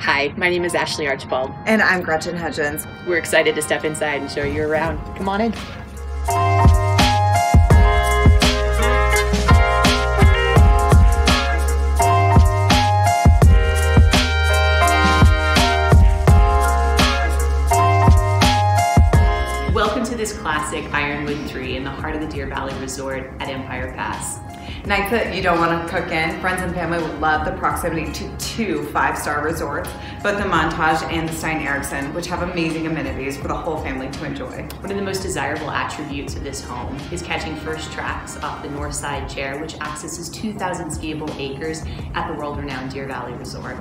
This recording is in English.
Hi, my name is Ashley Archibald. And I'm Gretchen Hudgens. We're excited to step inside and show you around. Come on in. Welcome to this classic Ironwood 3 in the heart of the Deer Valley Resort at Empire Pass. Nights that you don't want to cook in, friends and family will love the proximity to two five-star resorts, both the Montage and the Stein Eriksen, which have amazing amenities for the whole family to enjoy. One of the most desirable attributes of this home is catching first tracks off the north side chair, which accesses 2,000 skiable acres at the world-renowned Deer Valley Resort.